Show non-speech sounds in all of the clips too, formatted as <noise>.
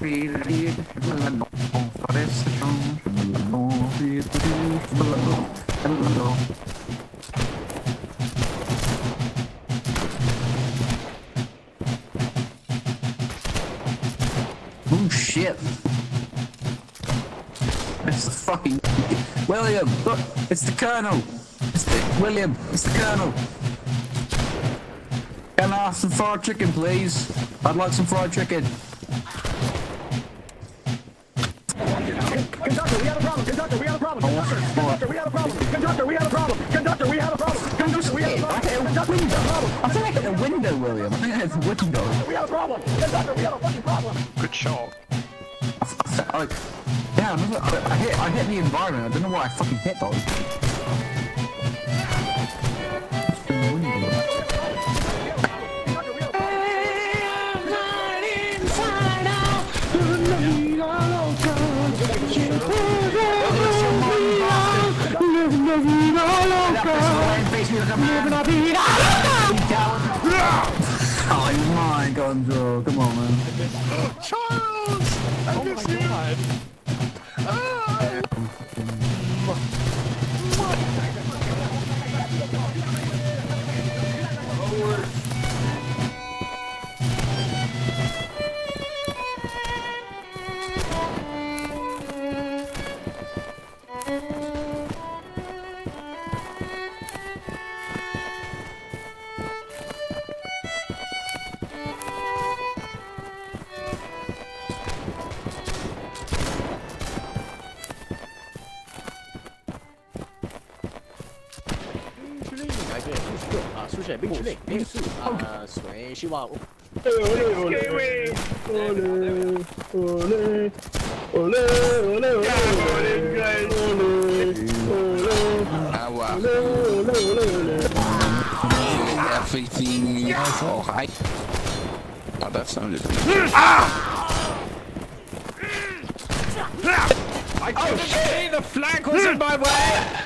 Oh shit. It's the fucking William. Look, it's the Colonel. It's the William. It's the Colonel. Can I have some fried chicken, please? I'd like some fried chicken. Conductor, we have a problem. Conductor, we have a problem. Conductor, conductor, we have a problem. Conductor, we have a problem. Conductor, we have a problem. Conductor, we have a problem. Conductor, we have a problem. I think I hit the window, William. I think I hit the window. We have a problem. Conductor, we have a fucking problem. Good shot. Like, yeah, I, remember- I, I hit, I hit the environment. I don't know why I fucking hit those. Ah, wow. Everything is alright. Oh, that sounded. I couldn't see the flag was in my way.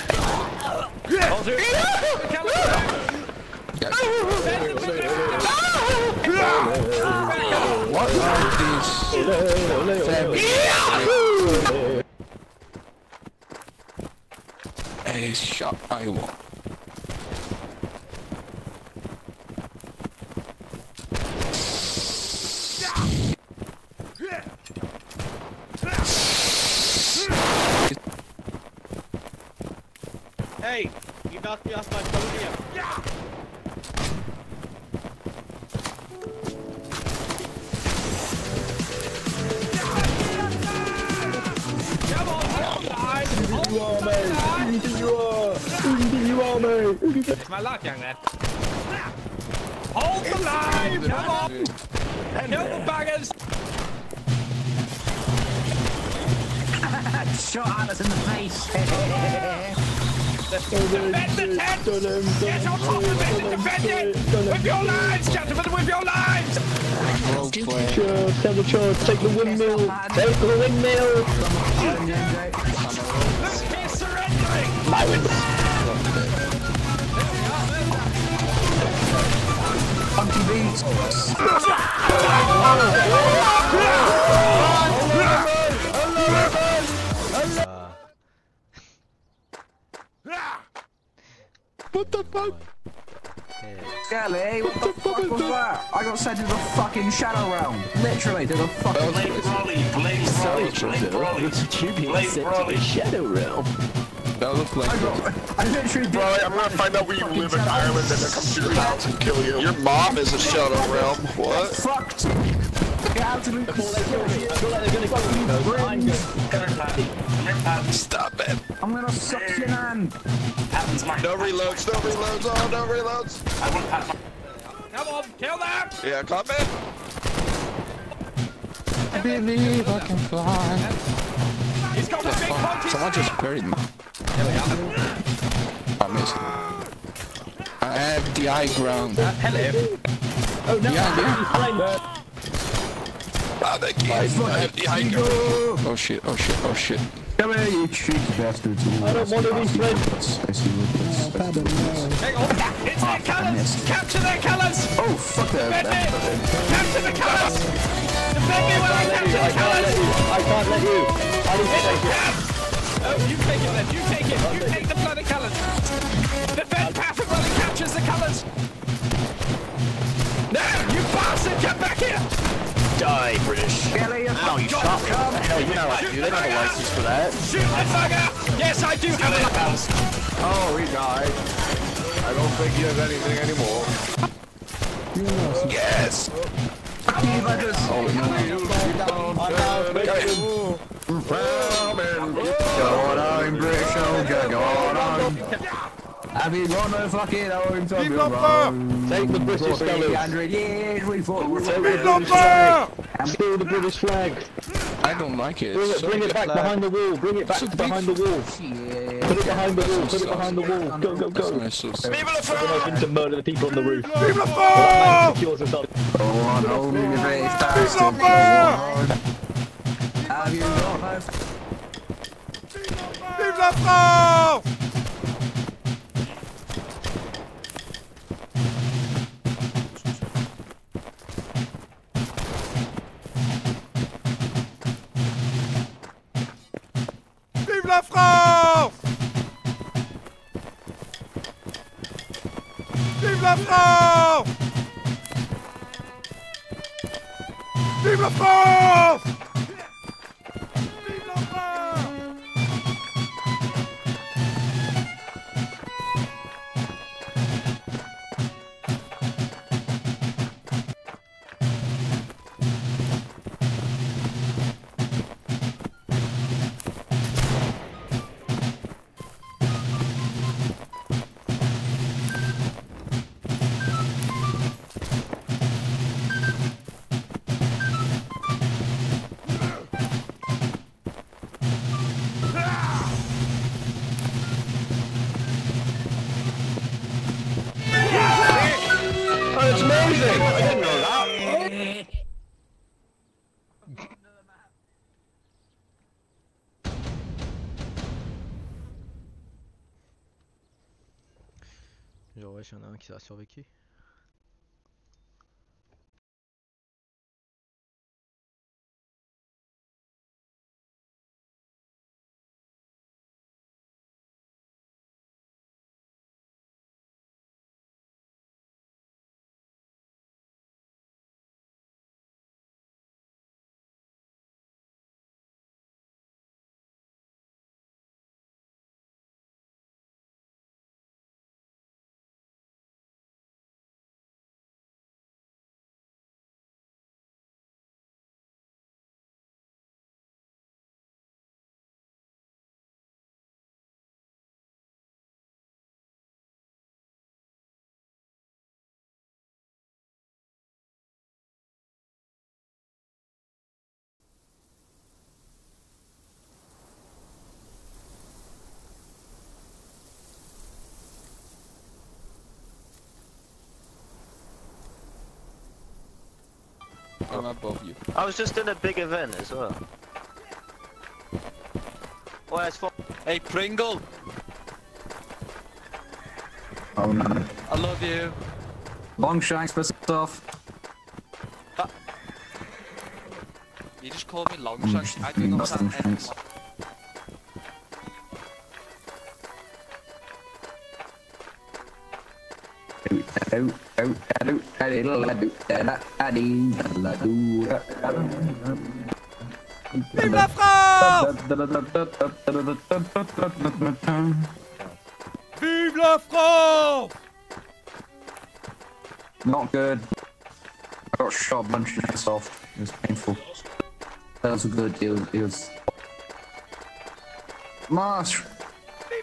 What are these family? A shot I want. It's young man. Hold the line! Come on! Kill the buggers! <laughs> Shot Alice in the face. Defend the tent! Get on top of it and defend it! With your lives, gentlemen, with your lives! Temperature, take the windmill, take the windmill. Funky beats. Skelly, what the fuck was that? I got sent to the fucking shadow realm. Literally, to the fucking. Blake Brawley, Blake Brawley, Blake Brawley, Blake Brawley. Shadow realm. That looked like I got. I literally did. Bro, I'm gonna find out where you live in Ireland and then come to your house and kill you. Your mom is a shadow realm. What? Fucked. Get out to Lucas. Stop it. I'm gonna suck your hand. Happens my No reloads, no reloads, oh, no reloads. I wouldn't pass my Come on, kill them! Yeah, come in. I believe I can fly. He's got a big punch! Someone just buried me. I missed. I have the high ground. Hello. Behind you. Ah, they can't. I have the high ground. Oh shit, oh shit, oh shit. Come here, you cheeky bastards. I don't want to be friends. I see Lucas. Hang on. It's their colours! Capture their colours! Oh, fuck that. Defend it! Capture the colours! Defend me while I capture the colours! I can't let you. I need to take it. Oh, you take it then. You take it. You take the bloody colours. Defend Patrick while he captures the colours. No, you bastard! Get back here! Die, British. Kelly, you shot me. What the hell, you know I do. They don't have a license for that. Shoot the bugger! Yes, I do have a license. Oh, he died. I don't think he has anything anymore. Yes! Go on, British soldier, go on. Have you got no fucking home to Vive go l'empereur! on? Take the British For colours. 300 years we fought with Take Vive the British flag. Steal the British flag. I don't like it. Bring it, So bring it big. back behind the wall. Bring it back So behind the wall. Yeah. Put it behind the wall. Put it behind the wall. Go, go, go. nice. So sick. Open to murder the people on the roof. Vive la Man France! secures us up. Go on, hold me, you British Vive bastard. Go l'empereur! on. Have you got no Vive la France! Qui a survécu. I'm above you. I was just in a big event as well. Well, it's for Hey Pringle, Oh no. I love you. Long shanks for stuff. You just called me Longshanks. Mm, I do not sound any Longshanks. Vive la France! Vive la France! Not good. I got shot a bunch of shots off. It was painful. That was a good deal. It was. Marsh!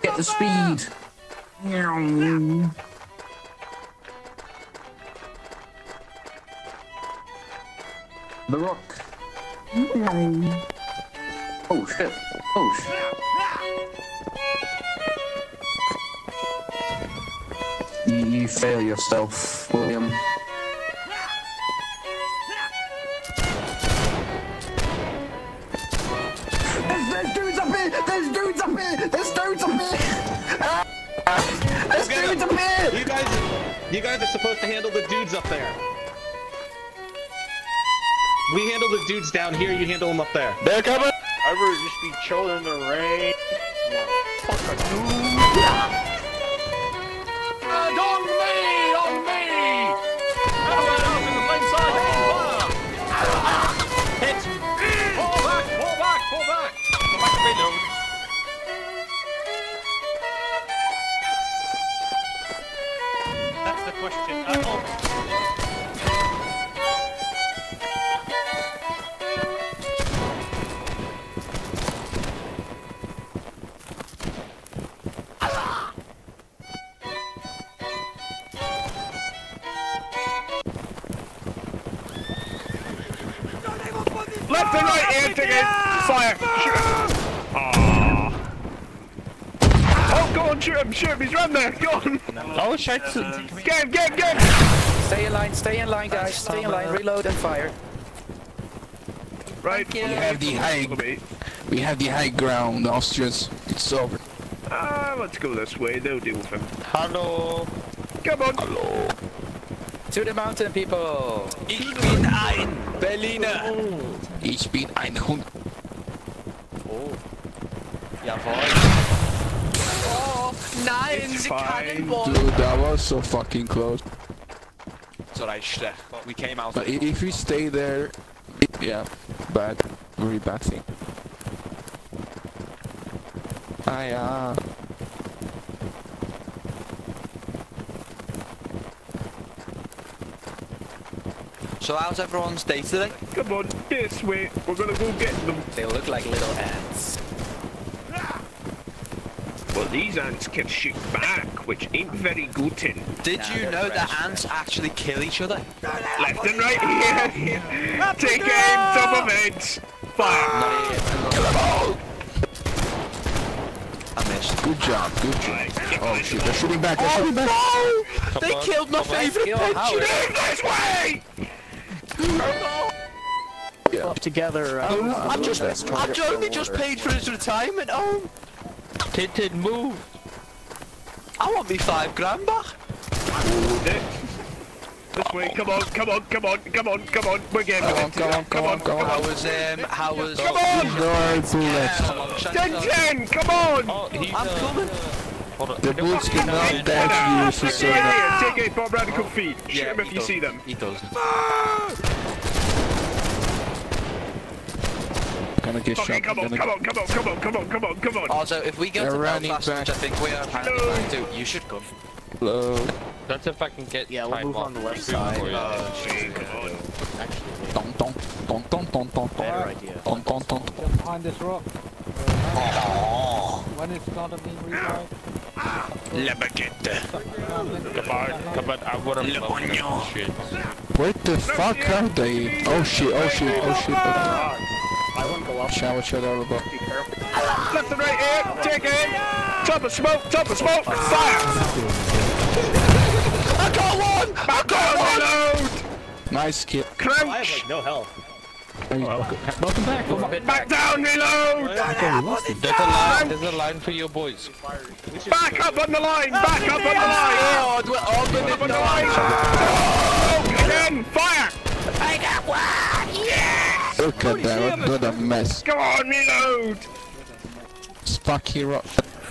Get the speed! Meow. The rock. Meow. Oh shit. Oh shit. You, you fail yourself, William. There's, there's dudes up here! There's dudes up here! There's dudes up here! There's dudes up here! You guys, you guys are supposed to handle the dudes up there. We handle the dudes down here, you handle them up there. They're coming! I'd just be chilling in the rain. on him, shoot him, he's run there, go on! Oh shit! Get him, get him, get him! Stay in line, stay in line, guys. Stay in line, reload and fire. Right, We have the high, we have the high ground, Austrians. It's over. Ah, let's go this way, they'll deal with him. Hello! Come on! Hello! To the mountain, people. Ich bin ein Berliner. Ich bin ein Hund. Jawohl. Oh, nein, It's sie fine. Cannonball. Dude, that was so fucking close. It's alright, Stech. We came out. But i- if we stay there, yeah, bad, very bad thing. Ah yeah. So how's everyone's day today? Come on, this way, we're gonna go get them. They look like little ants. Well, these ants can shoot back, which ain't very good. in. Did Nah, you they're know that fresh, ants actually kill each other? Left and right here! Take aim, top of it! Fire! I missed. Good job, good job. Oh shit, they're shooting back, they're oh, shooting back. Oh no! They killed my favourite Kill pensioner! Howard. This way! up Together. Uh, I'm just, I've only just paid for his retirement home. Tintin, move! I want me five grand back. Hold it. This way, come on, come on, come on, come on, come on, we're getting Come on, come on, come on, come How was um? How was? Come on! North left. Yeah, long shot. Ten ten, come on! Oh, I'm uh, coming. The bullets cannot dash you, so Take aim, take aim, Bob Radical feet. Shoot Yeah, him if you see them. He does. Gonna get Okay, shot. come on, Gonna come on, come on, come on, come on, come on, come on. Also, if we go They're to running Belfast, back. which I think we are apparently No. going to, you should come. Hello. That's if I can get Yeah, we'll move off on the left for side. you. Uh, oh, come on. Dong dong dong dong dong dong Better dong idea. dong dong dong. behind this rock. Oh. When it's gonna be revived? Come on, come on, I would've loved that shit. Where the fuck are they? Oh shit, oh shit, oh shit. Okay. Shower, shower, shower, about. Left and right here, take aim. Top of smoke, top of smoke, fire! I got one! I got one! Reload! Nice kill. I have like no health. Welcome back. Back down, reload! There's a line, there's a line for you boys. Back up on the line! Back up on the line! Oh, we're opening Up on the line! Oh, again! Fire! Look at that, what a mess. Come on, reload! Fuck hero.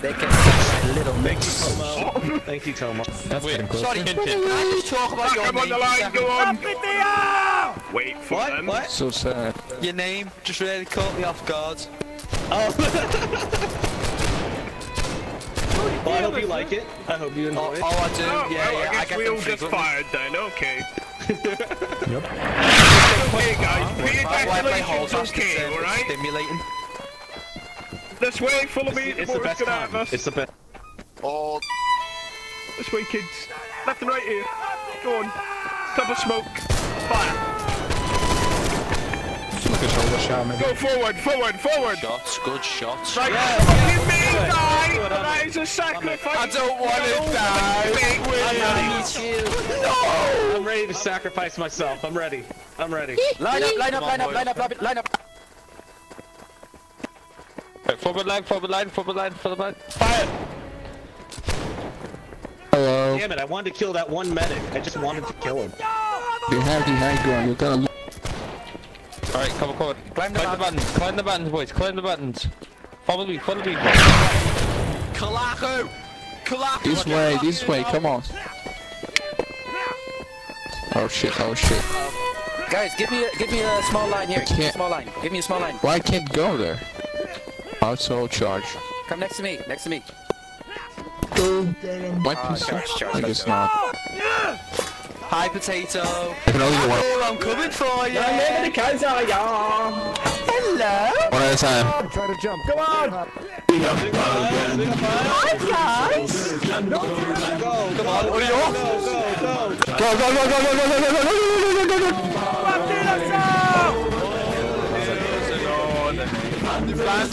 They can such little mix. <laughs> Thank you, Tomo. That's Wait, sorry, Tintin. Can I just talk about Back your up on name? the line, go on! Wait for What? them. What? So sad. Your name just really caught me off guard. Oh. <laughs> Well, I hope you like it. I hope you enjoy Oh, it. oh, I do. Oh, yeah, well, yeah. I guess get we them all just frequently. fired then, okay. yep. <laughs> Okay guys, pay That's why I play hold attention's okay, alright? stimulating. This way, follow me, It's the Boris best gonna have us. It's the best. Oh, This way, kids. Left and right here. Go on. Top of smoke. Fire. Go forward, forward, forward. Shots, good shots. Right, fucking me die! That is a sacrifice. I don't want to No, die. big win. I'm ready to sacrifice myself. I'm ready. I'm ready. Line up, line up, line up, line up, line up, line up. Forward line, forward line, forward line, forward line. Fire! Hello. Damn it! I wanted to kill that one medic. I just wanted to kill him. They have the high ground. You gotta look. Alright, come on, come on. Climb the, buttons. Climb the buttons, boys. Climb the buttons. Follow me, follow me. Kalaku! Kalaku! This way, this way, come on. Oh shit, oh shit. Guys, give me a, give me a small line here. I Give me a can't- small line. Give me a small line. Why I can't go there? Also charge. Come next to me. Next to me. My Ah, PC? charge, charge, I let's guess go. not. Hi, potato! I can only do one, Oh, I'm coming for you! Hello? One at a time. Try to jump. Come on! Go, come on. Go, go, go, go. Go, go, go, go, go, go, go, go, go, go, go, go, go, go.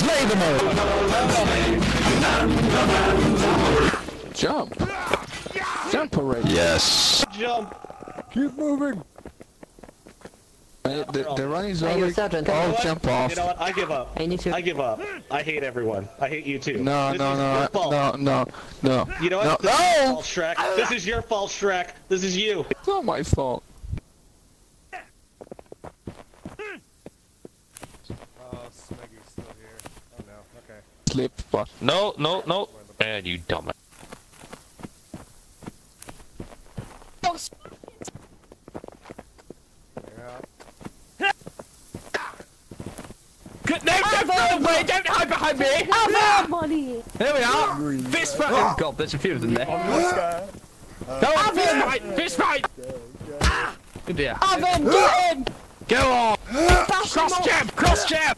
Play the mode. Jump. Jump already. Yes. Jump. Keep moving. Uh, The, the run is Hey, over. yo, Sergeant. Oh, jump off. You know what? I give up. I need to. I give up. I hate everyone. I hate you too. No, this no, is no, your fault. no, no, no. You know No, what? This is no! fault, Shrek. This is your fault, Shrek. This is you. It's not my fault. Oh, Smeggy's still here. Oh no, okay. Slip, but No, no, no. And you dumb. No, don't run away! Don't hide behind me! Money. There we are! Fist fight! Oh god, there's a few of them there. Go on, fist fight! Fist fight! Ah! Oh dear. Oven, get him! Go on! Bash him Cross jab! Cross jab!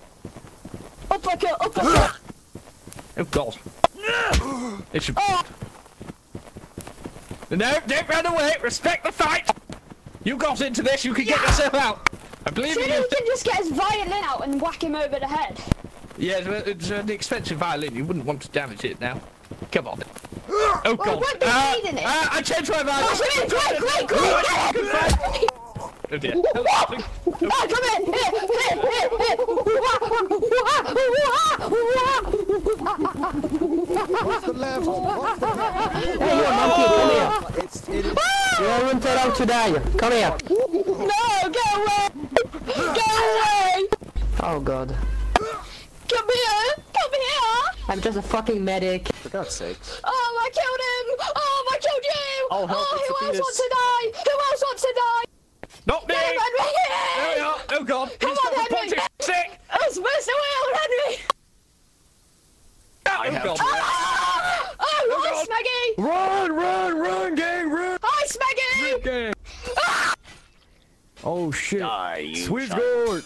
Uppercut, uppercut! Oh god. It should... Oh. No, don't run away! Respect the fight! You got into this, you can get yourself out! I believe Surely you! we can just get his violin out and whack him over the head. Yeah, it's, it's an expensive violin, you wouldn't want to damage it now. Come on. <gasps> Oh god. won't be Uh, needing it. uh, I changed my violin! Bash him in, quick, quick, quick, get him! Oh dear. <laughs> Ah, come in! Here, here, here, here! <laughs> What's the level? What's the Hey, you monkey, come here. It's, it is. You aren't allowed to die. Come here. No, get away! Get away! Oh god. Come here! Come here! I'm just a fucking medic. For God's sake. Oh, I killed him! Oh, I killed you! Oh, help, oh, who else fetus. wants to die? Who else wants to die? Not me! Get him, Henry! There we are! Oh god! Come He's on, got the Henry! pointy stick! Oh, Mr. Will, Henry! Oh god! Ah! Oh, hi, Smeggy! Run, run, run, gang, run! Hi, Smeggy! Gang. Ah! Oh shit. Die, you Swiss guard!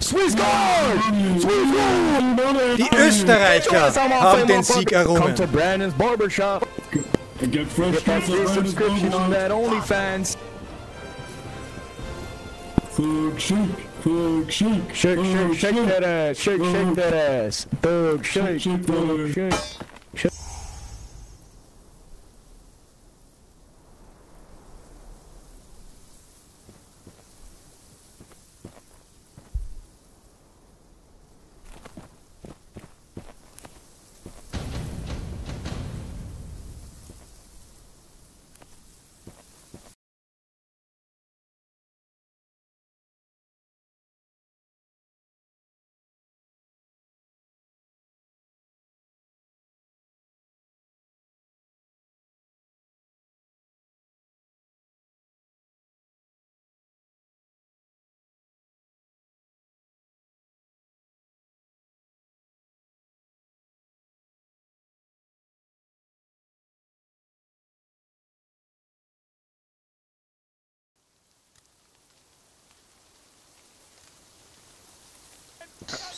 Swiss guard! Swiss guard! Die Österreicher haben den Sieg Come to Brandon's barbershop. Get fresh Get that free subscription on that OnlyFans. Fuck shake, fuck shake, Shake, shake, shake that ass. Shake, shake that ass. Thug, shake, shake thug, shake.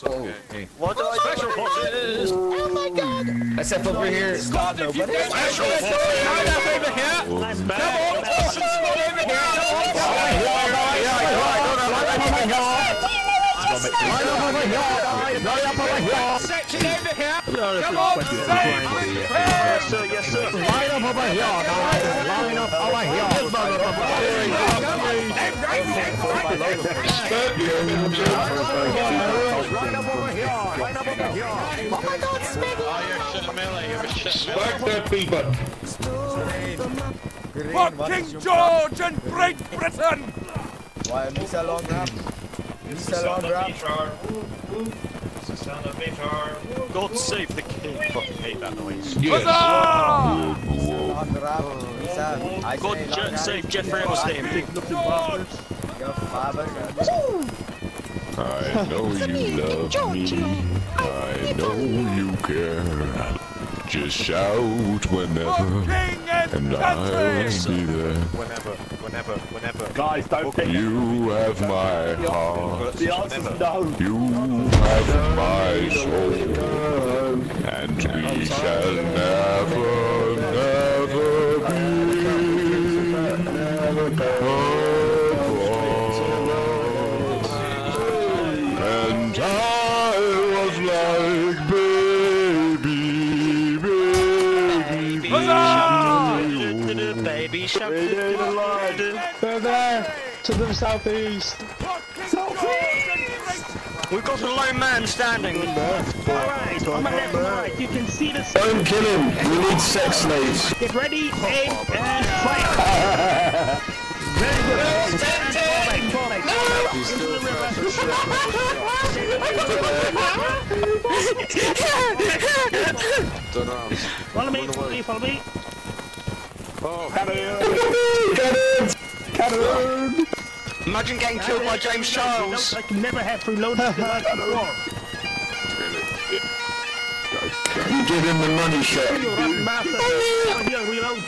oh, okay. What do I Special! Oh my god! I said over here. God, no, but it's special forces! Come on over here! Come on here! here. Come on, save Yes, sir. Yes, sir. Line up over here, guys. Line up over here. Yes, motherfucker. Oh my god, Smiggy! Smack that B button! For King George and Great Britain! Why, Misa Long Rap? Misa Long Rap? God save the king. Fucking hate that noise. Long Rap. Mr. I God Je- save Jeffrey Epstein. Big looking bastard. Your father. I know you love me. I know you care. Just shout whenever, and I'll be there. Whenever, whenever, whenever. Guys, don't pick You have my heart. The answer's no. You have my soul. And we shall never, never Baby shark. Further to the southeast. We've got a lone man standing. Alright, on my left and right, you can see the Don't kill him. We need sex slaves. Get ready, aim, and fire! Very good. Tornado, tornado, Into the river. Follow me, follow me, follow me. Imagine getting killed by James Charles. I can never have through loads of <laughs> life before. Give him the money shot. Rotten bastard. Over reload.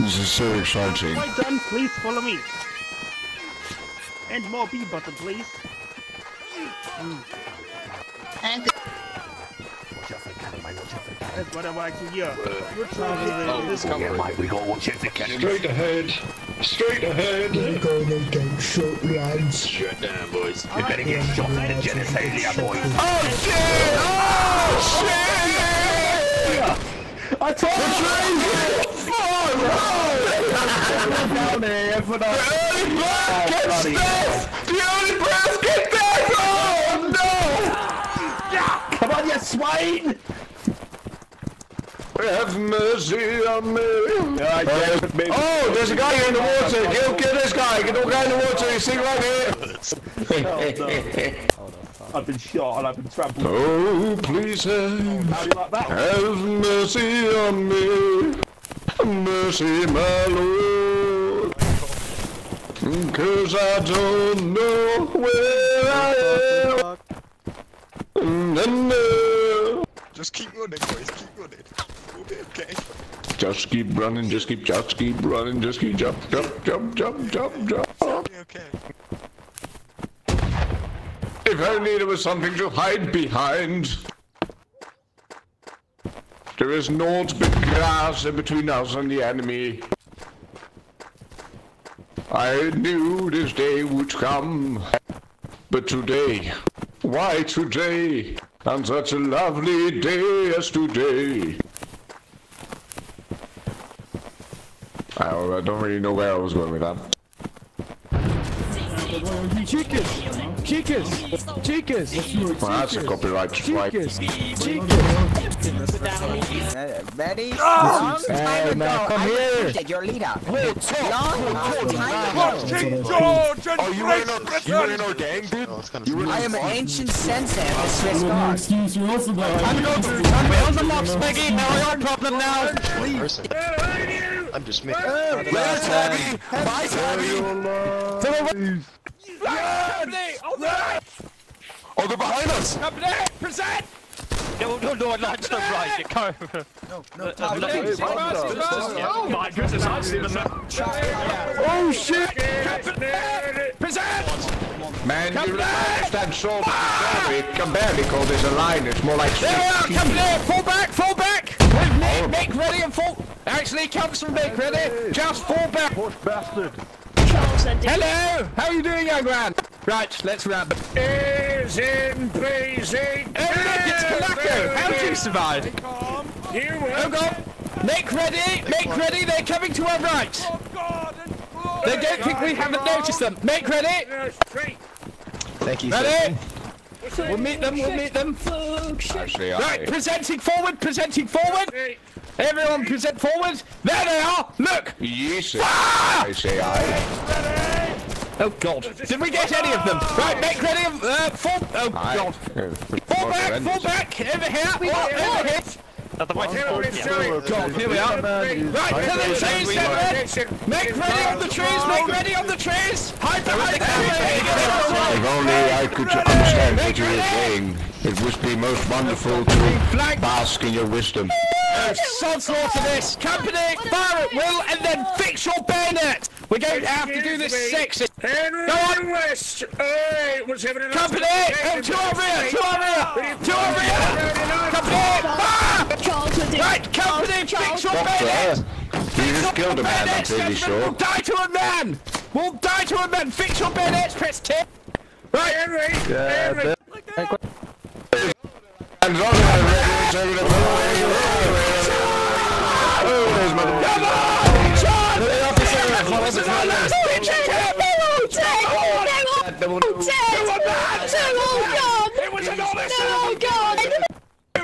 This is so exciting. Quite done, please follow me. And more B button, please. And That's what I want to hear. Oh, it's coming. We gotta watch out for cannon. Straight ahead. Straight ahead. gonna get shot, lads. Shut down, boys. You better get shot in the genitalia, boys. Oh shit! Oh shit! I told you! Oh, down here for the early bird oh, gets death! The early bird gets death! Oh no! Come on, you swine! Have mercy on me. Oh, oh, there's a guy here in the water. Kill, kill this guy. Get the guy in the water. He's sitting right here. I've been shot and I've been trampled. Oh, please have, How do you like that? have mercy on me. Mercy, my Lord. Cause I don't know where I am. No, no. Just keep running, boys. Keep running. Okay. Just keep running, just keep, just keep running, just keep jump, jump, jump, jump, jump, jump. Okay. If only there was something to hide behind. There is naught but grass in between us and the enemy. I knew this day would come, but today, why today, on such a lovely day as today? I, I don't really know where I was going with that. Chicas! Chicas! Chicas! Well, that's a copyright strike. Ready? Ah! Long time ago, man, come I here. defeated your leader. Hey, Long, long time ago. King George and Oh, you were in our, you were in our gang, dude? You were I am an ancient sensei of the Swiss Guard. Excuse you also I'm going to we're on the box, Peggy. Now we got problem now. I'm just making. Where's Heavy? Why's Heavy? Oh, they're behind us! Up there! Present! No, no, no, no, it's not right. You can't. No, no, <laughs> Uh, Tom, look, please. Oh my goodness, I've seen enough. Oh shit! Present! Man, you really understand sword sorry. It can barely call this a line, it's more like There we are! Come there! Fall back! Fall back! With me! Make ready and fall! Actually, comes from make ready! Just fall back! Push bastard. Hello! How are you doing, young man? Right, let's wrap. Is in basic. Oh look, it's Kalako! How did you survive? You Oh god! Make ready! Make ready! They're coming to our right! Oh, they don't think we haven't noticed them! Make ready! Thank you. Ready? We'll meet them. We'll meet them. Actually, I... Right, presenting forward. Presenting forward. Everyone, present forward. There they are. Look. Yes, Ah! I say I. Oh God! Did we get any of them? Right, make ready. Uh, fall. Oh God! <laughs> Fall back. Fall back. Over here. Oh, over here. At the white God, here we are. Right, to the trees, then. Make ready on the trees. Make ready on the trees. Hide behind the If only I could understand what you were saying, it would be most wonderful to bask in your wisdom. Sod's law to this. Company, fire at will, and then fix your bayonet. We're going to have to do this sexy. Henry Go on. West. Hey, what's happening? Company, to our rear, to our rear, to our rear. Company, fire. Charles, Right, company, fix your bayonet. Doctor, you just killed a man, I'm pretty sure. We'll sure. die to a man. We'll die to a man. Fix your bayonets, press tip. Right, Henry. Yeah, And all I read is over the Oh, there's my... Come on, John! This is our last pitch It was an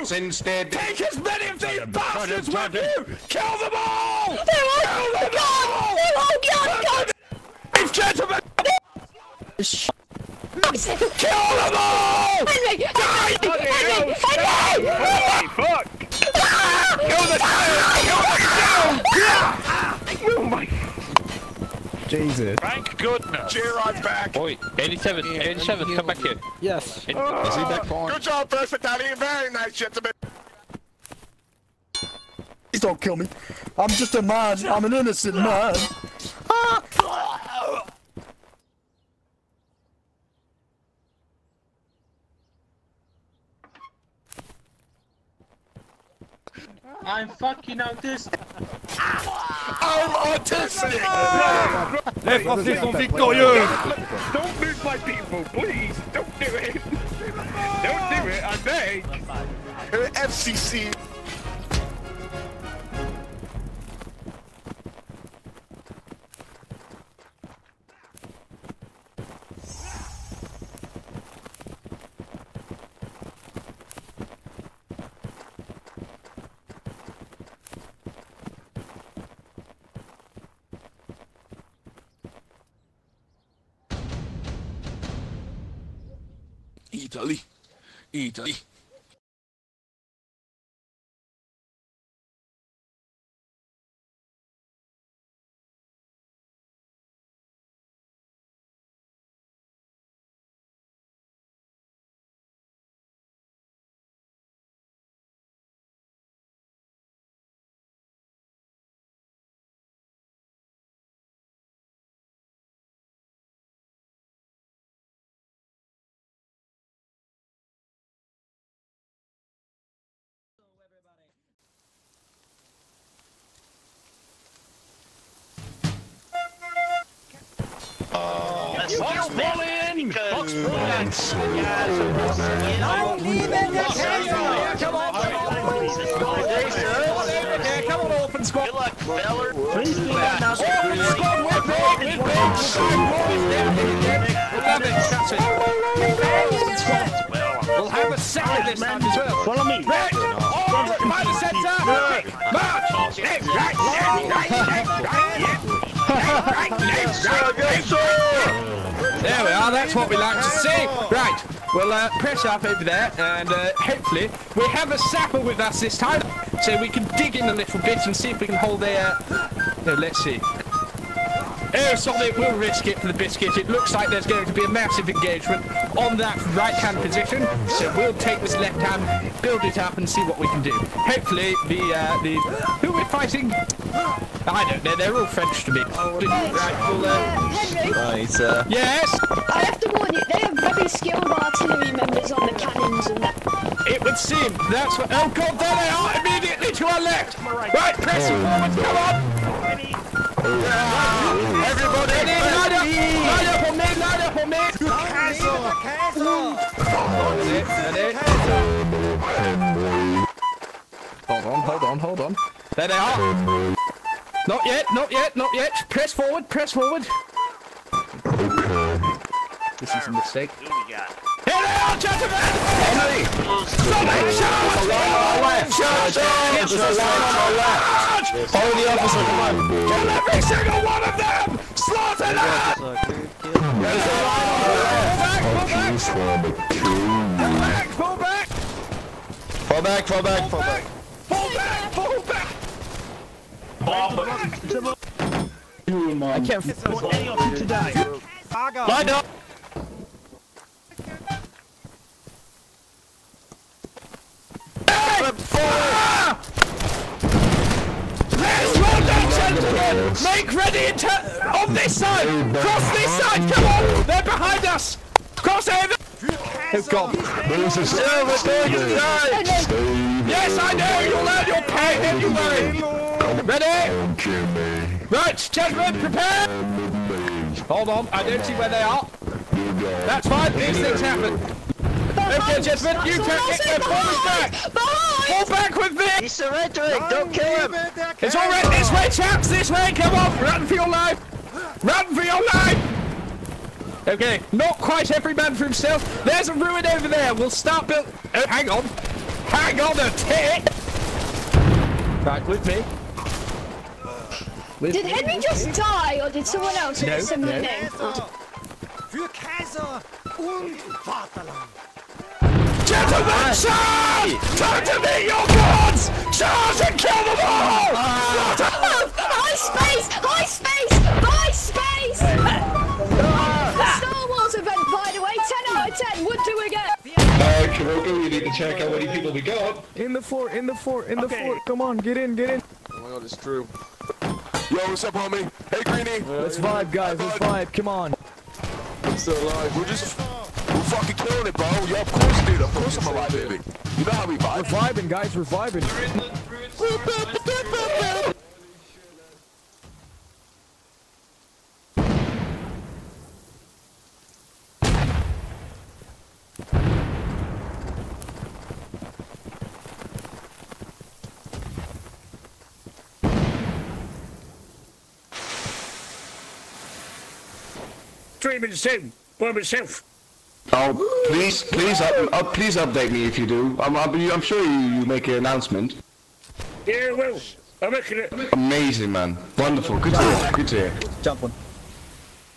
honest Instead, Take as many of these bastards with you! Kill them all! They're all gone! They're all gone! gone. Ladies gentlemen! Kill them all! Henry! Henry! Henry! Henry! Holy fuck! Kill the ah. Ah. Oh my... Jesus. Thank goodness! Cheer, I'm back. Oi, 87, 87, come back here. Yes. Oh, Is he back Good job, First Battalion. Very nice, gentlemen. Please don't kill me. I'm just a man. I'm an innocent man. Ah. I'm fucking autistic. I'm autistic. Les Français sont victorieux Don't move my people, please! Don't do it! Don't do it, I beg! FCC. Fox Brolin! Fox Brolin! Come on, come on, orphan squad. Good luck, feller. Orphan squad, we're big, we're big. We'll have it, Captain. Orphan squad. We'll have a second this time as well. Follow me. Right, all by the centre. March. Left, right, left, right, left, right, left. There we are, that's what we like to see. Right, we'll uh, press up over there and uh, hopefully we have a sapper with us this time so we can dig in a little bit and see if we can hold their... No, let's see. Oh, sorry, we'll risk it for the biscuit. It looks like there's going to be a massive engagement on that right-hand position. So we'll take this left hand, build it up, and see what we can do. Hopefully, the uh, the who we're fighting, I don't know. They're all French to me. Right, we'll, uh, Henry, right, uh, yes. I have to warn you, they have very skilled artillery members on the cannons and that. It would seem that's what. Oh God, there they are! Immediately to our left. Right, pressing forward. Come on. Everybody, line up, line up on me, line up on me. Hold on, hold on, hold on. There they are. Not yet, not yet, not yet. Press forward, press forward. This is a mistake. Here hell, gentlemen! Henry! Stop it! Charge! Charge! Charge! Charge! Follow the officer, come on. Kill every single one of them! Slaughter them! Pull back! Fall back, fall back, fall back. Pull back! Pull back! I can't support any of you today. Line up! Make ready in ter- on this side! Cross this side, come on! They're behind us! Cross over! Oh god. There's a silver Yes, I know! You'll earn your pay, don't you worry! Ready? Right, gentlemen, prepare! Hold on, I don't see where they are. That's fine, these things happen. Okay, gentlemen, you can get their pull back! Pull back with me! He's surrendering, don't kill him! It's all right, this way, chaps, this way, come on, run for your life! Run for your life! Okay, not quite every man for himself. There's a ruin over there. We'll start build. Oh, hang on. Hang on a tick. Right, with me. With Did me. Henry just die, or did someone else with No, a similar no. name? Für Kaiser und Vaterland. Gentlemen, charge! Time to meet your gods! Charge and kill them all! Ah. High space! High space! High space! Star event, by the way. 10 out of 10. Would do again. Uh, Kuroko, you need to check how many people we got. In the fort, in the fort, in the fort. Come on, get in, get in. Oh my god, it's true. Yo, what's up, homie? Hey, Greenie. Let's vibe, guys. Let's vibe. Come on. I'm still alive. We're just, we're fucking killing it, bro. Yeah, of course, dude. Of course I'm alive, baby. You know how we vibe. We're vibe. vibing, guys. We're vibing. Dreaming soon. By myself. Oh, please, please, up, up, please update me if you do. I'm, I'm, I'm sure you, you make an announcement. Yeah, well, I'm making it. Amazing, man. Wonderful. Good to hear. Good to hear. Jump one.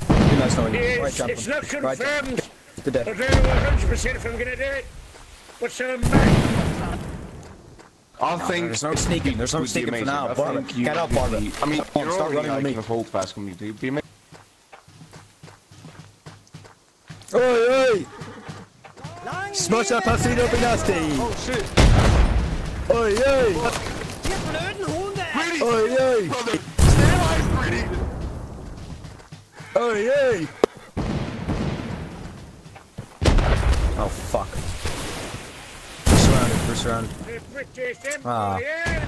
Good nice knowing you. Yeah, Right, jump it's one. not Right, jump. confirmed. To I death. don't know 100% if I'm gonna do it. But um, mate, I think There's no sneaking. There's no sneaking for now. I Barbara, think you get up, would I mean, Come on, you're start already running with me. a Holdfast community. Be amazing. Oi, oi! Smash up Pasino Benasti! Oh shit! Oi, oi! Ihr blöden Hunde! Oi, oi! Stay alive, Greenie. Oi, oi! Oh, fuck. We're surrounded. We're surrounded. Ah. The British Empire,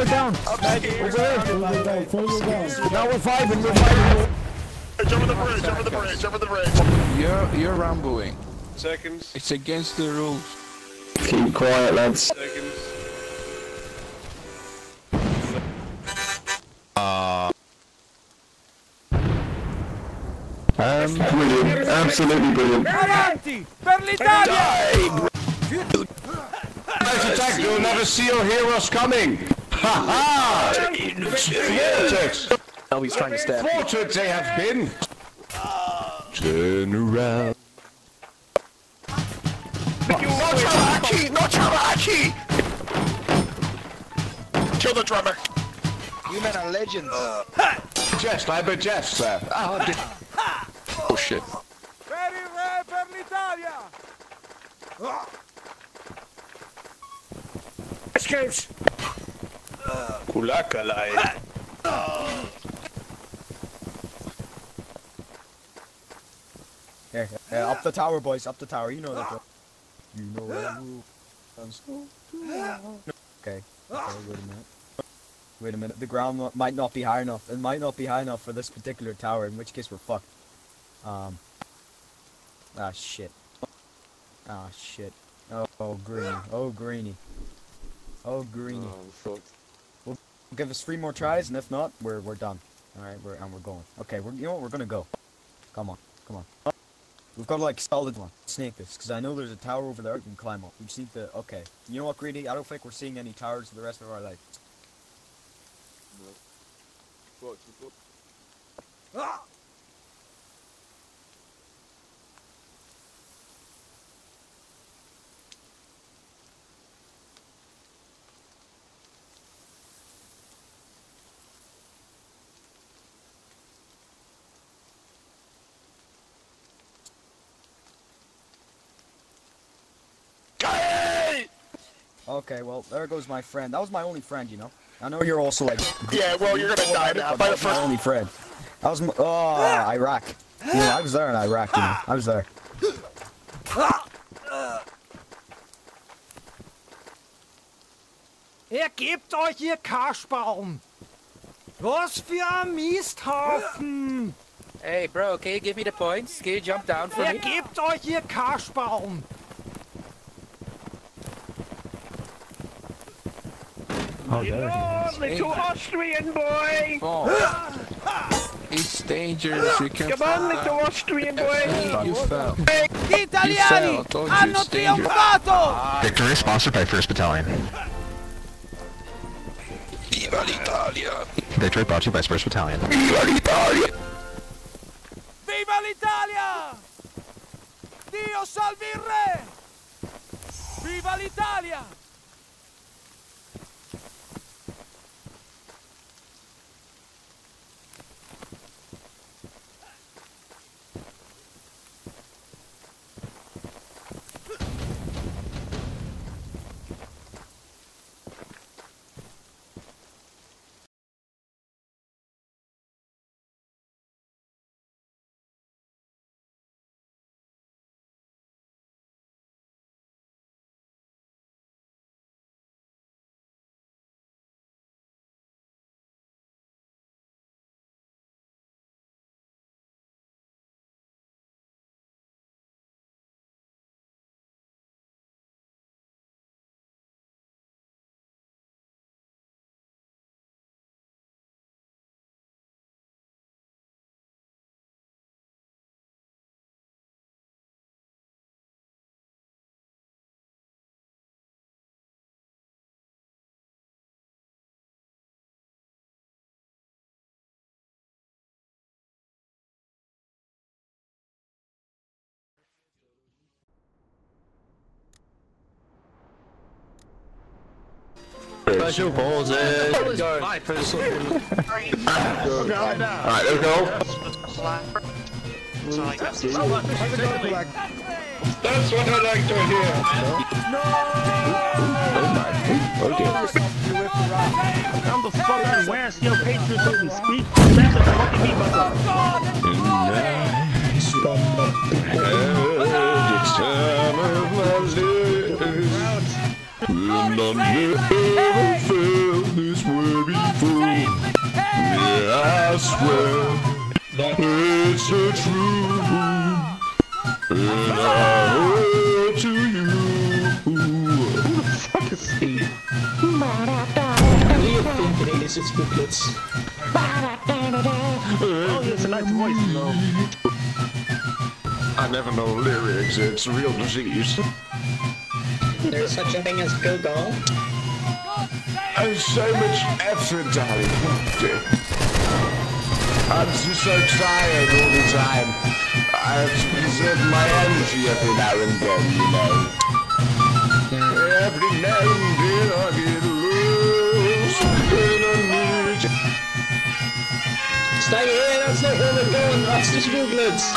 Yeah? Slow it down. Upstairs. Now we're vibing. We're vibing. Jump over the bridge, over the bridge, over the bridge. You're you're Ramboing. Seconds. It's against the rules. Keep quiet, lads. Seconds. Um, brilliant. Absolutely brilliant. Avanti! Per l'Italia! Nice attack. You'll never see or hear us coming. Ha ha! Vortex. Oh, he's trying to stab. Vortex they have been. Turn around. No Charaki! No Charaki! Kill the drummer. You men are legends. Jest, I bet jest, sir. Ah, Di- Oh shit. Per il re, per l'Italia! Scouts! Kulakalai. Here, here, here, up the tower, boys. Up the tower. You know that. bro. You know that rule. I'm so- Okay. Okay, wait a minute. Wait a minute. The ground might not be high enough. It might not be high enough for this particular tower, in which case we're fucked. Um. Ah, shit. Ah, shit. Oh, oh greeny. Oh, greeny. Oh, greeny. Oh, fuck. Give us three more tries, and if not, we're we're done. All right, we're and we're going. Okay, we're you know what? We're gonna go. Come on, come on. We've got to like solid one. Snake this, because I know there's a tower over there we can climb up. We just need to. Okay. You know what, Greedy? I don't think we're seeing any towers for the rest of our life. Ah! Okay, well, there goes my friend. That was my only friend, you know. I know you're also like. Yeah, well, you're gonna die now. By the was my first. only friend. That was my, oh Iraq. You know, I was there in Iraq. You know, I was there. Ergebt euch, ihr Karschbaum! Was für ein Misthaufen! Hey, bro, can you give me the points? Can you jump down for er me? Ergebt euch, ihr Karschbaum! Oh, there he is. little Austrian boy! Oh. It's dangerous, you can Come on, little Austrian boy! You fell. Gli italiani You fell, hanno it's dangerous. trionfato! Victory sponsored by 1st Battalion. Viva l'Italia! Victory brought to you by 1st Battalion. Viva l'Italia! Viva l'Italia! Dio salvi il re! Viva l'Italia! Special forces. Vipers. Alright, there we go. That's what I like to hear. I'm the fucking worst, yo, Patriots doesn't speak. That's a fucking me, It's time of my life. And I've never felt this way before. Yeah, I swear it's the truth. And I owe it to you. Who the fuck is he? Oh, it's a nice voice, though. I never know lyrics, it's a real disease. There's such a thing as Google. There's so much effort I in. I'm just so tired all the time. I have to preserve my energy every now and then, you know. Every now and then I get lost in a new... Stay here, that's not where we're going, that's just Googlets.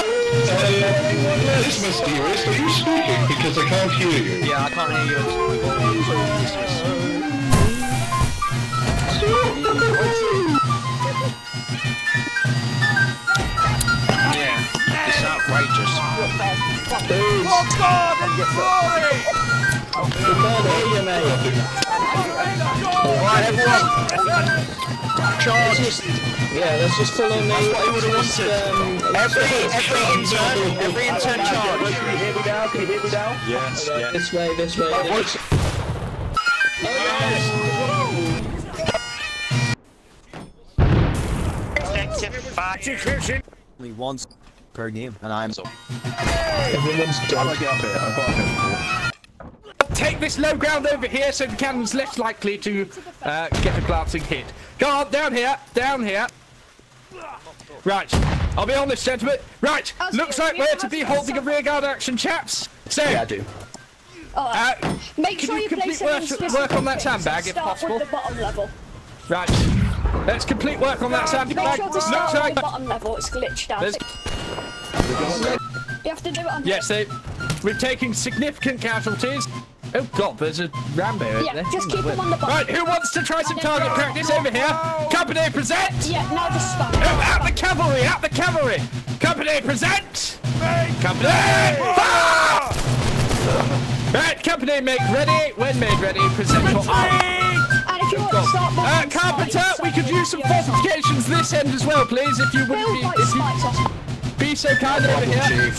It's mysterious. Are you speaking? Because I can't hear you. Yeah, I can't hear you. Yeah, it's outrageous. Oh God, it's glory! We can't hear you, mate. Charge. Yeah, let's just pull on the. That's what he would have wanted. Um, every, every intern, every intern charge. Can you hear me now? Can you hear me now? Yes, yes. This way, this way. Oh. Oh, yes! Only once per game, and I'm so. Everyone's done. I gotta up here. I've Take this low ground over here so the cannon's less likely to uh, get a glancing hit. Go on, down here, down here. Right, I'll be honest, gentlemen. Right, looks like we're to be holding a rearguard action, chaps. So, Yeah, I do. Alright. uh, Make can sure you you complete place work- work on that sandbag if possible? with the bottom level. right, let's complete work on that sandbag. Make sandbag. sure to Looks start with like the bottom level. It's glitched out. There's- You have to do it on. Yes, they, we're taking significant casualties. Oh god, there's a Rambo over Yeah, there. just keep them on the bottom. Right, who wants to try some target practice over here? Company present! Yeah, now just spam. Oh, out the cavalry, out the cavalry! Company present! Company! Fire! Right, company make ready. When made ready, present your arm. And if you want start Uh, building Carpenter, we could use some fortifications this end as well, please, if you wouldn't be, if you spikes be so kind over here.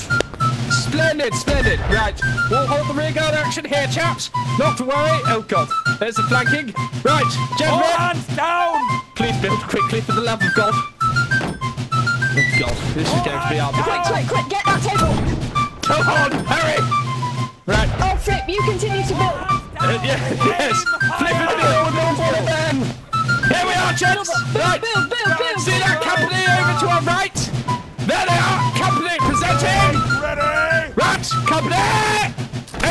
Splendid, splendid. Right, we'll hold the rearguard action here, chaps. Not to worry. Oh god, there's the flanking. Right, gentlemen. All Hands down! Please build quickly for the love of God. Oh god, this is going to be our Quick, quick, quick, get that table! Come on, hurry! Right. Oh, Flip, you continue to build. Uh, yeah, yes. Flip it, build, build, build, then. Here we are, gents. Right. Build, build, build. See that company over to our right? Company.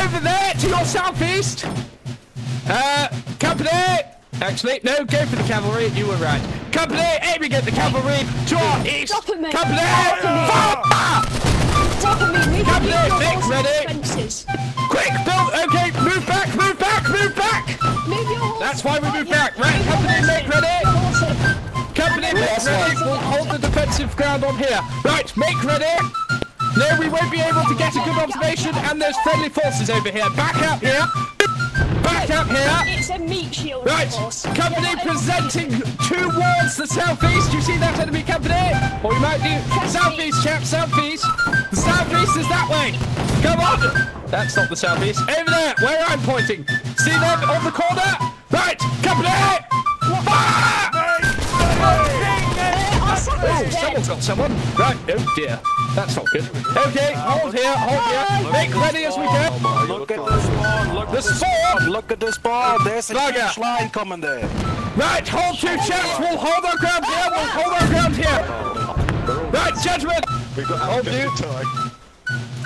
Over there to your southeast. Uh, company. Actually, no, go for the cavalry. You were right. Company, aiming at the cavalry to our east. Stop it, mate. Company, Stop it, mate. fire! Top of me, move Company, move your Nick, horses ready? fences. Quick, build. Okay, move back, move back, move back. Move your horses. That's why we move yeah. back. Right, Move company, make ready. Company, make ready. We'll hold the defensive ground on here. Right, make ready. No, we won't be able to get a good observation, and there's friendly forces over here. Back up here. Back up here. It's a meat shield, Right, company presenting towards the southeast. You see that enemy company? Or we might do southeast, chap, southeast. The southeast is that way. Come on. That's not the southeast. Over there, where I'm pointing. See them on the corner? Right, company. Fire! Our second's Oh, dead. someone's got someone. Right, oh dear. That's not good. Okay, hold here, hold here. Make ready as we can. Look at this spawn. Look The at the spawn. spawn. Look at the spawn. There's a Slugger. huge line coming there. Right, hold two chaps. We'll hold our ground here. We'll hold our ground here. Right, gentlemen. Hold you.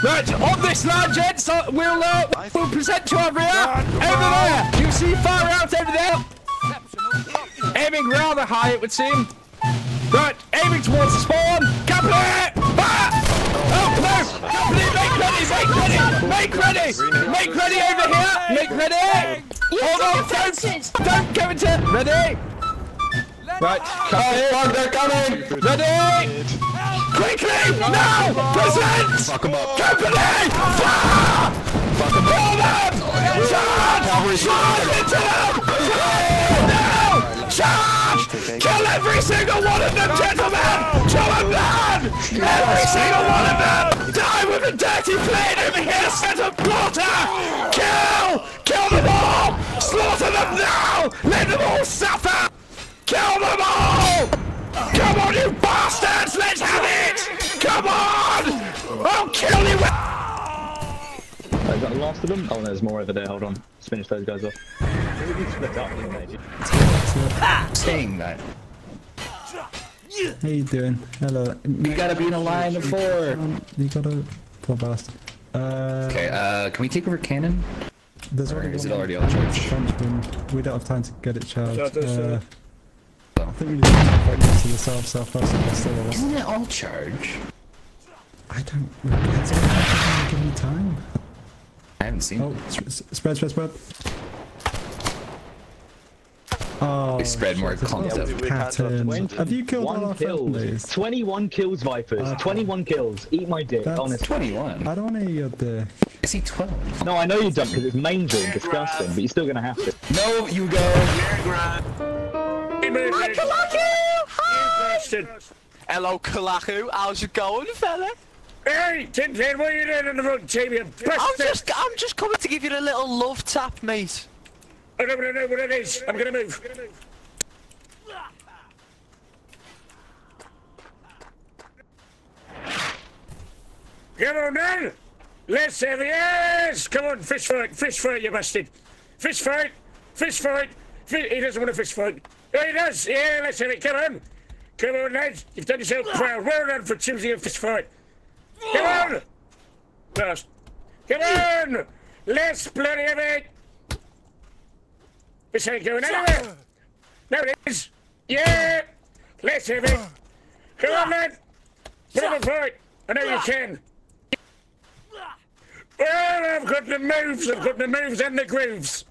Right, on this line, gents, uh, we'll, uh, we'll present to our rear. Over there. You see far out over there. Aiming rather high, it would seem. Right, aiming towards the spawn. Company! Fire! Oh, no! Company, make ready, make ready! Make ready! Make ready over here! Make ready! Hold on, don't, don't go into... Ready? Right, oh, company. fuck, they're coming! Ready? Quickly! Now! Present! Fuck 'em up. Company! Fire! Fuck 'em up! Charge! Charge into them! Charge! Kill every single one of them, gentlemen! Kill them down! Every single one of them! Die with a dirty blade here, set of slaughter! Kill! Kill them all! Slaughter them now! Let them all suffer! Kill them all! Come on, you bastards! Let's have it! Come on! I'll kill you! Is that the last of them? Oh, there's more over there. Hold on. Let's finish those guys off. Saying that. How you doing? Hello. You gotta be in a line of four. You gotta... Poor bastard. Uh, Okay, uh, can we take over cannon? There's Or already is it already all charged? We don't have time to get it charged. Shut Uh, I think we just need to fight to the south, southwest, and west of us. Isn't it all charge? I don't... It's only give me time. I haven't seen Oh, sp- spread, spread, spread. Oh, They spread more shit, it's clumps of- patterns. Have you killed all One our kills. friendlies? 21 kills, Vipers. Uh-huh. 21 kills. Eat my dick, That's- honestly. 21? I don't want to hear your dick. Is he 12? No, I know you don't because it's mangy and disgusting, but you're still gonna have to. No, you go. Hi, Kalaku! Hi! Hello, Kalaku. How's it going, fella? Hey, Tin Tin, what are you doing in the team, you I'm just, I'm just coming to give you a little love tap, mate. I don't know what it is. I'm gonna move. Come on then! Let's have yes! Come on, fish fight, fish fight, you bastard! Fish fight! Fish fight! Fi- he doesn't want a fish fight. Oh, he does! Yeah, let's have it, come on! Come on, lads, you've done yourself proud. Well done for choosing a fish fight. Come on! First. Come on! Let's bloody have it! This ain't going anywhere! No, it is! Yeah! Let's have it! Come on, lad! Put up a fight! I know you can! Well, I've got the moves, I've got the moves and the grooves!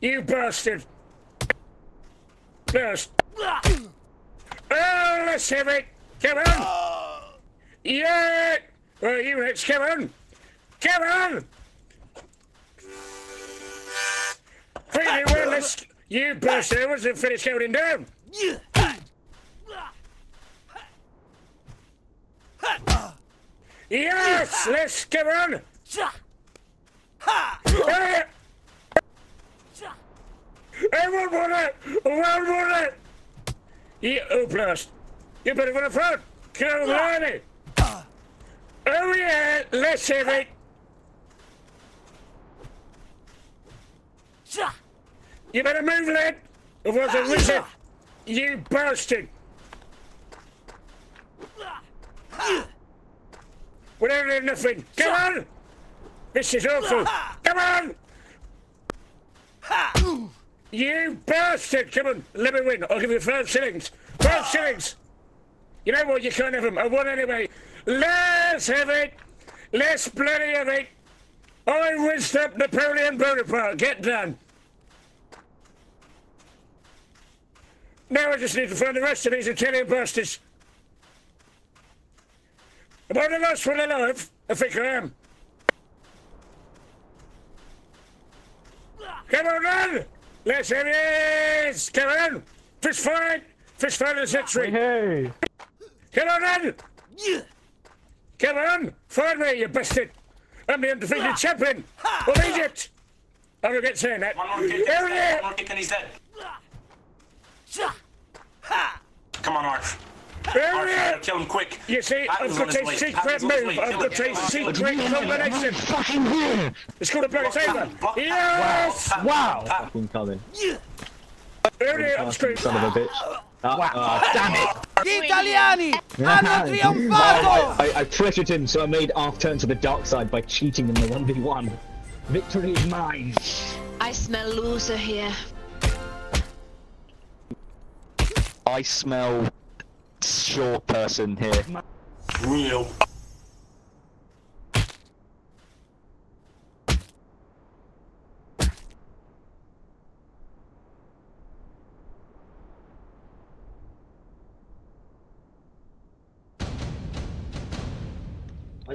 You bastard! First. Ah. Oh, let's have it! Come on! Ah. Yeah! Well, you let's come on! Come on! Pretty well, let's... You bastard, wasn't finished counting down! Yes! Let's come on! <laughs> Hey! One more it! One more it! Yeah, oh, blast! You better run front! Come on! it. Oh, yeah! Let's have it! You better move, lad! Otherwise I'll lose it! You bastard! Whatever, nothing! Come on! This is awful! Come on! You bastard! Come on, let me win. I'll give you five shillings. Five shillings! You know what? You can't have them. I won anyway. Let's have it! Let's bloody have it! I whizzed up Napoleon Bonaparte. Get done. Now I just need to find the rest of these Italian bastards. Am I the last one alive? I think I am. Come on, then! Let's have it! Come on! Fish fight! Fish fight is victory! Hey! Come on, then! Come on! Find me, you bastard! I'm the undefeated champion of Egypt! I regret saying that. One more kick, There it is! one more kick and he's dead. Come on, Arch. There Arch, you is! kill him quick. You see, I've Patton's on got his a way. secret Patton's move. I've Kill got him. a secret Kill him. combination. Fucking here! It's called a bloody saber. Yes! Wow! Fucking coming. There it is, I'm screwed. Son of a bitch. Ah, ah, damn it! Gli italiani <laughs> hanno trionfato! I, I, I pressured him, so I made half turn to the dark side by cheating in the 1v1. Victory is mine. I smell loser here. I smell short person here. Real.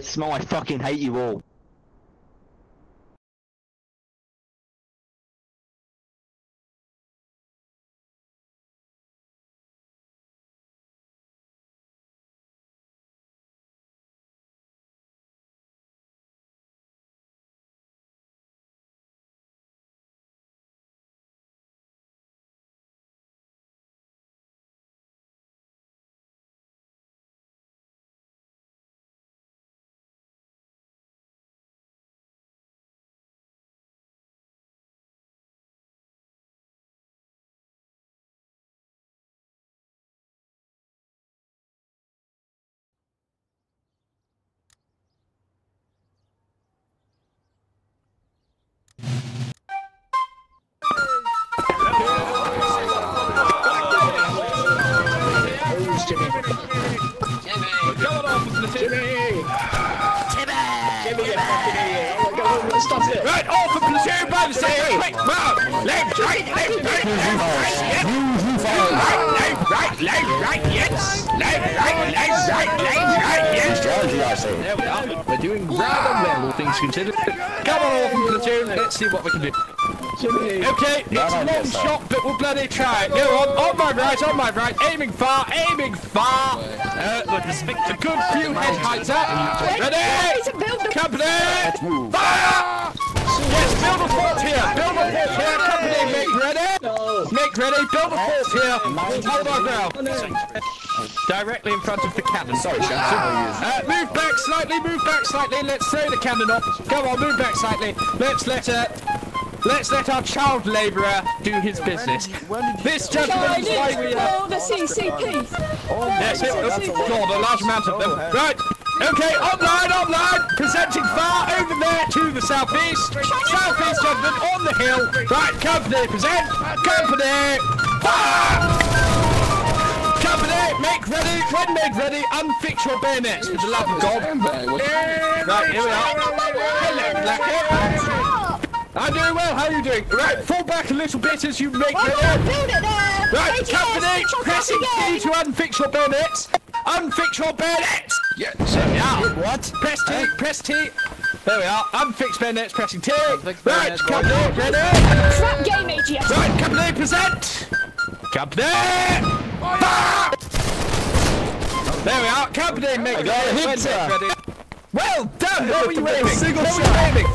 I smell I fucking hate you all. Left, right, left, right, yes! Left, right, left, right, left, right, yes! Strategy, I say. There we are. We're doing rather well, all things considered. Come on, off the platoon, let's see what we can do. Okay, it's a long shot, but we'll bloody try it. Go on, on my right, on my right, aiming far, aiming far. Uh, look, there's a good few head heights up. Ready? Company! Fire! Yes, build a fort here, build a fort here, company, make ready? Make ready, build a fort here. Hold our ground. Directly in front of the cannon. Sorry, uh, Move back slightly, move back slightly. Let's throw the cannon off. Come on, move back slightly. Let's let uh, Let's let our child labourer do his business. This gentleman is why we Oh, the CCP. Yes, it, oh, God, a large amount of them. Right. Okay, online, online, presenting far over there to the southeast. Southeast gentlemen on the hill. Right, company, present. Company. Fire! Company, make ready. When made ready, unfix your bayonets for the love of God. Right, here we are. Hello. I'm doing well, how are you doing? Right, fall back a little bit as you make ready. build it there. Right, company, pressing copy to unfix your bayonets. Unfix your bayonets. Yeah. Yeah. What? Press T. Press T. There we are. Unfix bayonets. Pressing T. Right, company, ready. Crap game, AGS. Right, company, present. Company. Fire! There we are. Company, make I got a ready. hit, When sir. make ready. Well done. Where were you With a aiming? single Where were you shot. aiming?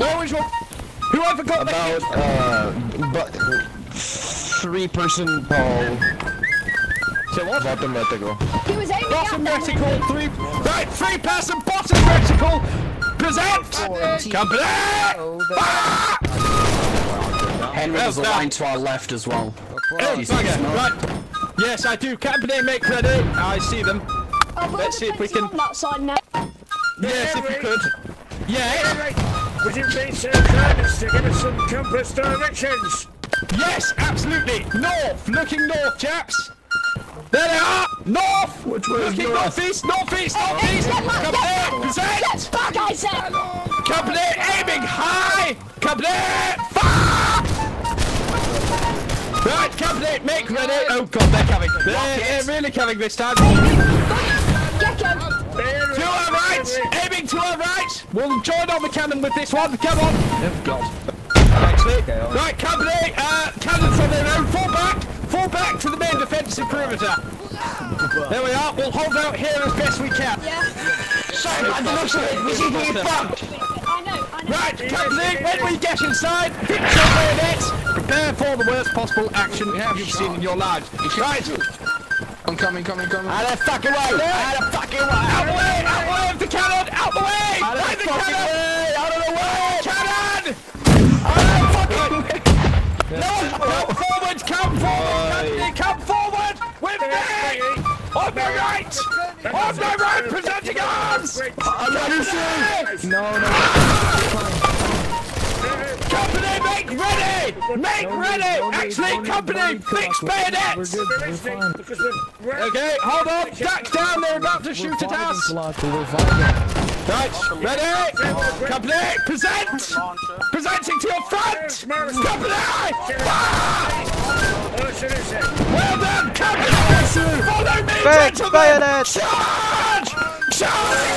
Where was your? Whoever got the About, hit? uh, but three person ball. So what? Bottom vertical. He was aiming Bottom at them. vertical, three, right, three person, bottom vertical, present, company, fire! Ah! Henry, there's a line to our left as well. Oh, Do you see bugger, right, yes I do, company, make ready, I see them, Oh, let's see if we can, on that side now. yes if we could, yeah, Would you be so kind as to give us some compass directions? yes, absolutely, north, looking north chaps, there they are, north, Which way is looking north? northeast, northeast, northeast, get back, company, get back. present, back, I said. Company aiming high! Company fire! Right, company, make ready! Oh god, they're coming. They're, they're really coming this time. To our right! Aiming to our right! We'll join on the cannon with this one. Come on! Oh god. Right, company, uh, cannons on their own. Fall back! Fall back to the main defensive perimeter. There we are. We'll hold out here as best we can. Yeah. Sorry, man, the looks of it. Was he being fucked? I know, I know. Right, company, when we get inside, fix your bayonets, prepare for the worst possible action you've seen in your lives. Right, I'm coming, coming, coming. Out of the fucking way! Out of the fucking way! out the way, out the way of the cannon, out the way! Out of the the fucking cannon! way! Out of the way! Cannon! Out of the way! No, come forward, come forward, company, come forward with me! On my right! On my right, presenting arms! I'm ready, sir! No, no. Company, make ready! Make ready! Actually, company, fix bayonets! Okay, hold on, duck down, they're about to shoot at us! Right, ready? Company, present! Presenting to your front! Company! Fire! Ah! Well done, company! Follow me, gentlemen! bayonets! Charge! Charge!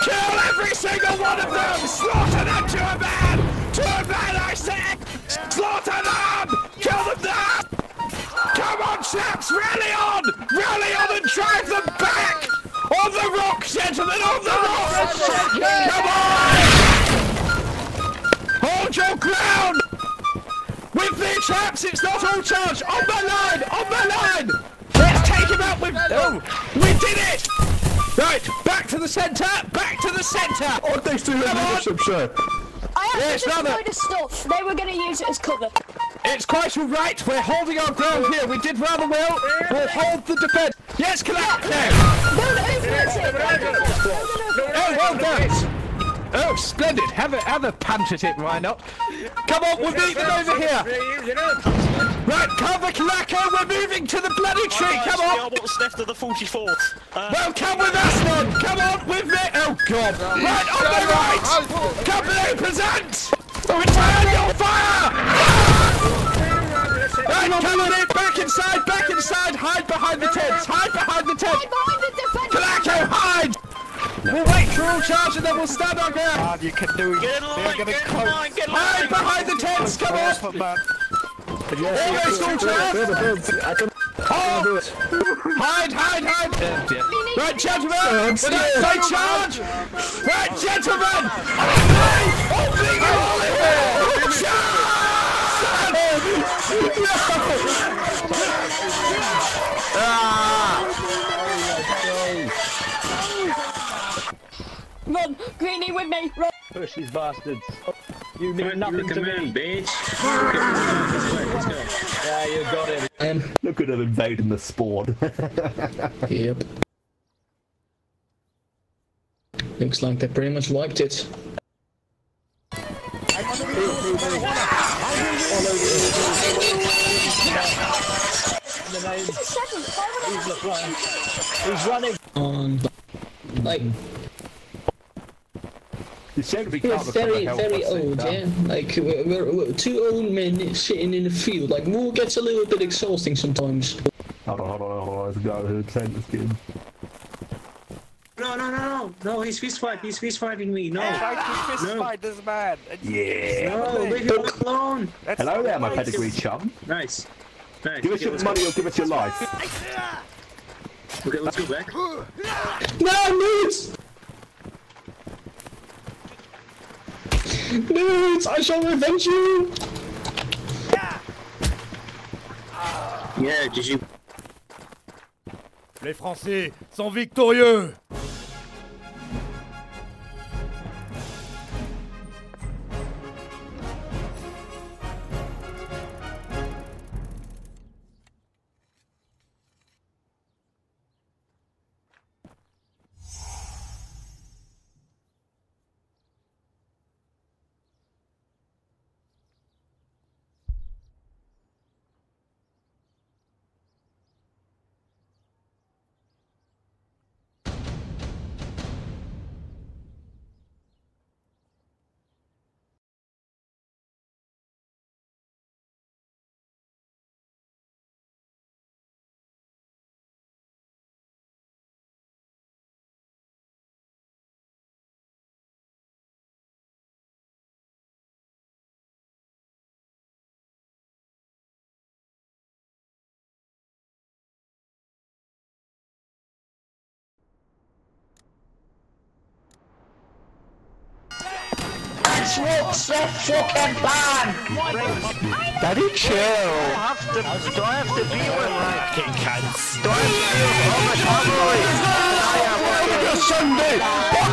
Kill every single one of them! Slaughter them to a man! To a man, I say! Slaughter them! Kill them down! Come on, chaps! Rally on! Rally on and drive them back! On the rock, gentlemen! On the rock! Come on! Hold your ground! With the chaps! It's not all charge! On the line! On the line! Let's take him out with... Oh! We did it! Right, back to the centre! Back to the centre! Oh, thanks to your Come on. leadership, sir. I have Yes, to rather. destroy the stuff. They were going to use it as cover. It's quite all right. We're holding our ground here. We did rather well. We'll hold the defence. Yes, collect now. Build it over it. Build it over it. Oh, well done. Oh, splendid. Have a have a punt at it. Why not? Come on, we'll meet them over here. Right, cover Kalaka. We're moving to the bloody tree. Come on. What's left of the 44th? Uh, Well, come with us then. Come on with me. Oh God. Right on the right. Company present. Return your fire. Right, company, back inside, back inside. Hide behind the tents. Hide behind the tent. Hide behind the defence. Kalako, hide. We'll wait for all charge and then we'll stand our ground. God, you can do it. get in line, get in line, get in Hide behind the tents. Come on. Always all charge. Hold! Oh! Hide, hide, hide! Oh, dear. Right, gentlemen! When I say charge! Right, gentlemen! Opening all in! Charge! Run, Greenie with me. Run. Push these bastards. You mean Right, nothing look to at me. bitch. Yeah, you got it. Look at him invading the spawn. Yep. Looks like they pretty much wiped it. The name. He's the running. He's running. On, like, You seem we're covered very, very old, yeah. Like, we're, we're, we're two old men sitting in a field. Like, war gets a little bit exhausting sometimes. Hold on, hold on, hold on. Let's go. Who sent this kid? No, no, no, no. No, he's fist fight. He's fist fighting me. No. Try to fist No. fight this man. Yeah. No, leave him alone. That's Hello there, my nice. pedigree chum. Nice. Nice. Give us your money go. or give us your life. Okay, let's go back. No, nudes! Nudes, I shall revenge you! Yeah, did you? Les Français sont victorieux The fucking plan? Daddy, chill. Do I have to, do I have to be with fucking cunts? Do I have to be with my family? I am fucking Sunday! What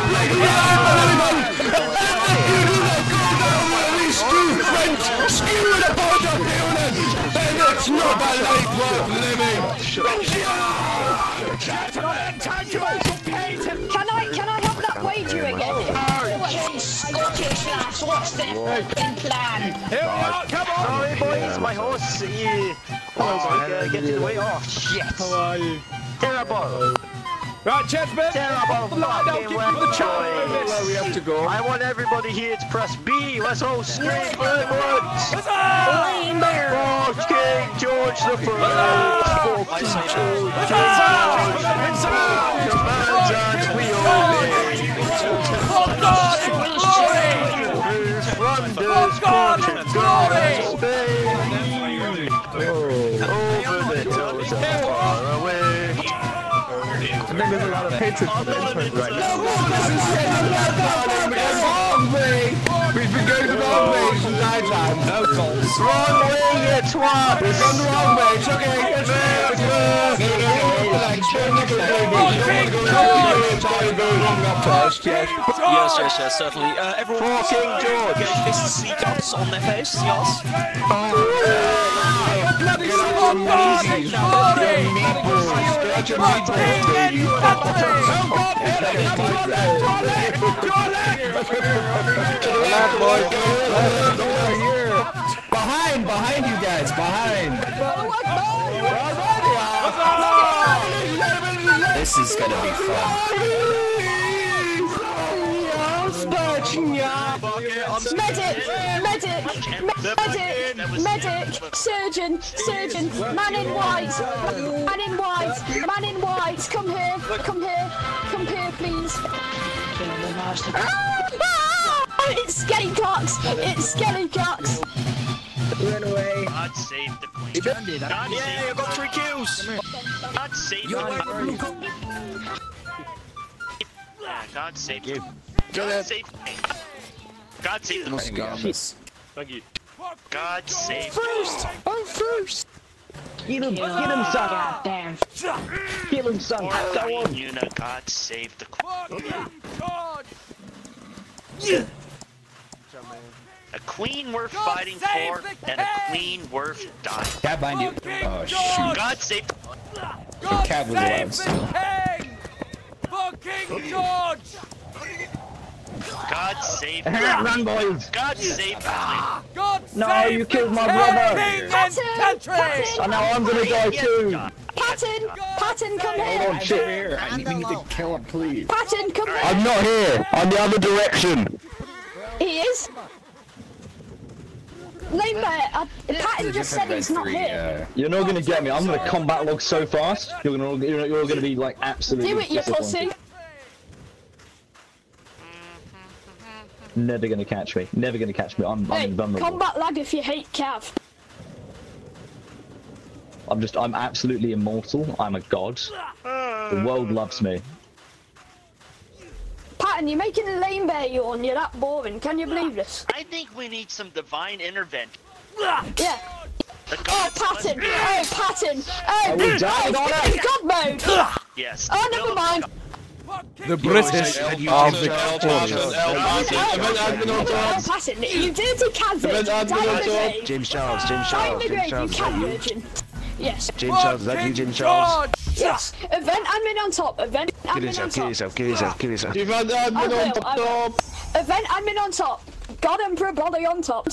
bloody Skew French! Skew in a powder building! And it's not a life worth living! Can I can I Lass, what's the fucking plan? Here we are, come on! Sorry boys, my horse, yeah. Oh, get in the way. Oh shit. How are you? Terrible. Right, gentlemen, Terrible the line, I'll give you the chance for this. have to go. I want everybody here to press B. Let's all scream once. Lean there. For King George the First. George the First. Hatred for Benjamin right now. We've been going the wrong way since I time. No calls. Wrong way, you twat. We've gone the wrong way. It's okay. It's Yes, yes, yes, certainly. Uh, everyone, For King George. Get fists and cups on their face, yes. Behind, behind you guys, behind. This is gonna be fun. Medic! Medic! Medic! Medic! Surgeon! Surgeon! Man in white! Man in white! Man in white! Come here! Come here! Come here, please! Ah! Ah! It's Skelly Cox! It's Skelly Cox! Run away. God save the queen. God Yeah, you got three kills. God save the God save you. God save me. God save the Regardless. Thank you. God save First! I'm first! Get him, get him, son. Goddamn. Get him, son. Poor Go Queen on. Yuna, God save the Queen. A queen worth fighting for, and a queen worth dying. Cat behind you. Oh shoot. God save. The cat was allowed still. For King George! God save. Run, boys. God save the queen. God No, save you killed my the brother. King and Patton, country! So Patton, now I'm gonna die too. Patton, Patton, come Hold here. on, shit. Here, I need, we need to kill him, please. Patton, come here. I'm not here. I'm the other direction. He is. Lame uh, Patton just said he's not here. You're not gonna get me. I'm gonna combat log so fast. You're gonna, you're, you're gonna be like absolutely. Do it, you disappointed. pussy. Never gonna catch me. Never gonna catch me. I'm, Hey, I'm invulnerable. combat lag if you hate Cav. I'm just, I'm absolutely immortal. I'm a god. The world loves me. Patton, you're making a lame bear yawn. You're that boring. Can you believe this? I think we need some divine intervention. Yeah. Oh, gods Patton. Oh, Patton. Oh, we died on it's God mode. Yes. Oh, never mind. The British El are Paso, El victorious. El Paso. Event admin on Oh. Patton, you dirty Cav Event virgin. admin Die in on the top. grave. James Charles, James Charles, James Charles, is Cav that you? virgin. Yes. James Charles, is that you, James Charles? Yes. Event admin on top. Event Kill admin on yourself, kill top. yourself, kill yourself, kill yourself. Event admin will, on top. Event admin on top. God Emperor body on top.